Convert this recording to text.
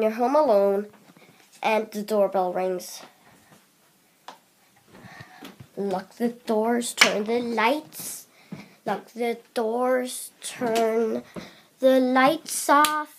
You're home alone and the doorbell rings. Lock the doors, turn the lights. Lock the doors, turn the lights off.